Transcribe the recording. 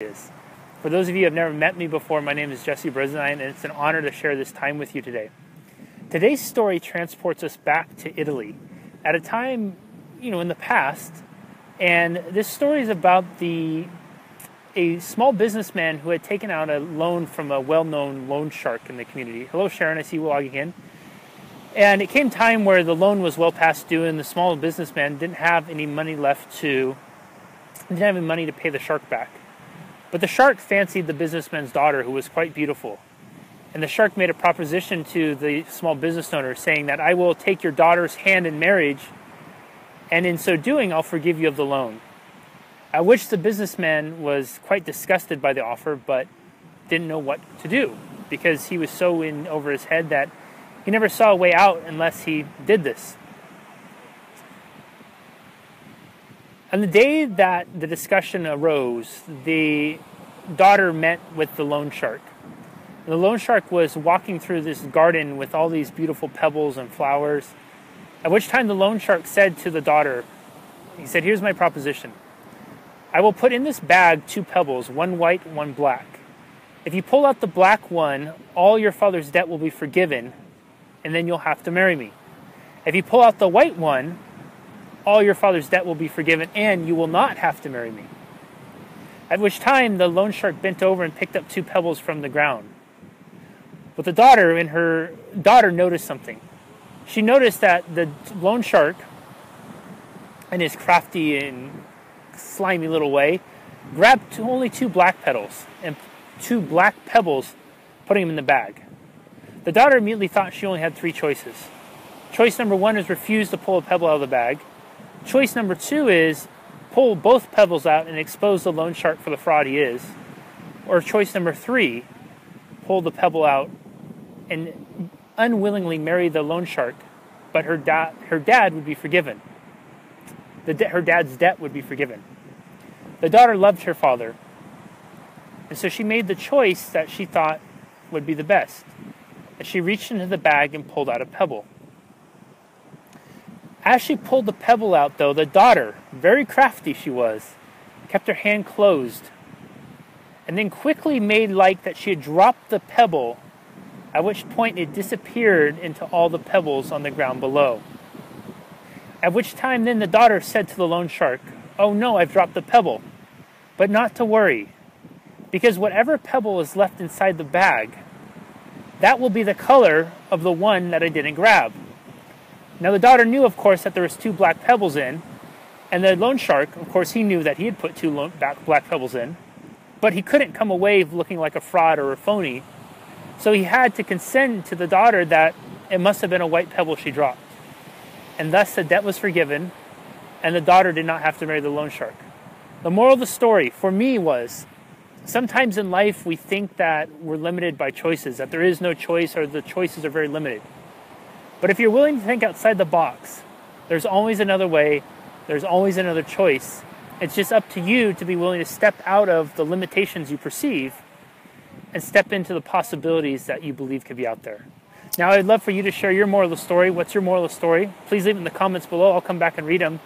is. For those of you who have never met me before, my name is Jesse Brisendine, and it's an honor to share this time with you today. Today's story transports us back to Italy at a time, you know, in the past, and this story is about the a small businessman who had taken out a loan from a well-known loan shark in the community. Hello, Sharon. I see you logging in. And it came time where the loan was well past due, and the small businessman didn't have any money left to didn't have any money to pay the shark back. But the shark fancied the businessman's daughter, who was quite beautiful. And the shark made a proposition to the small business owner, saying that I will take your daughter's hand in marriage, and in so doing, I'll forgive you of the loan. At which the businessman was quite disgusted by the offer, but didn't know what to do because he was so in over his head that he never saw a way out unless he did this. On the day that the discussion arose, the daughter met with the loan shark. And the loan shark was walking through this garden with all these beautiful pebbles and flowers. At which time the loan shark said to the daughter, he said, Here's my proposition. I will put in this bag two pebbles, one white, one black. If you pull out the black one, all your father's debt will be forgiven, and then you'll have to marry me. If you pull out the white one, all your father's debt will be forgiven, and you will not have to marry me. At which time the loan shark bent over and picked up two pebbles from the ground. But the daughter and her daughter noticed something. She noticed that the loan shark, in his crafty and slimy little way, grabbed only two black petals and two black pebbles, putting them in the bag. The daughter immediately thought she only had three choices. Choice number one is refuse to pull a pebble out of the bag. Choice number two is pull both pebbles out and expose the loan shark for the fraud he is. Or choice number three, pull the pebble out and unwillingly marry the loan shark, but her, da- her dad would be forgiven. The de- her dad's debt would be forgiven. The daughter loved her father, and so she made the choice that she thought would be the best. And she reached into the bag and pulled out a pebble. As she pulled the pebble out, though, the daughter, very crafty she was, kept her hand closed and then quickly made like that she had dropped the pebble, at which point it disappeared into all the pebbles on the ground below. At which time then the daughter said to the loan shark, Oh no, I've dropped the pebble. But not to worry, because whatever pebble is left inside the bag, that will be the color of the one that I didn't grab. Now the daughter knew, of course, that there was two black pebbles in, and the loan shark, of course, he knew that he had put two black pebbles in, but he couldn't come away looking like a fraud or a phony. So he had to consent to the daughter that it must have been a white pebble she dropped. And thus the debt was forgiven, and the daughter did not have to marry the loan shark. The moral of the story for me was sometimes in life we think that we're limited by choices, that there is no choice or the choices are very limited. But if you're willing to think outside the box, there's always another way, there's always another choice. It's just up to you to be willing to step out of the limitations you perceive and step into the possibilities that you believe could be out there. Now, I'd love for you to share your moral of the story. What's your moral of the story? Please leave it in the comments below. I'll come back and read them.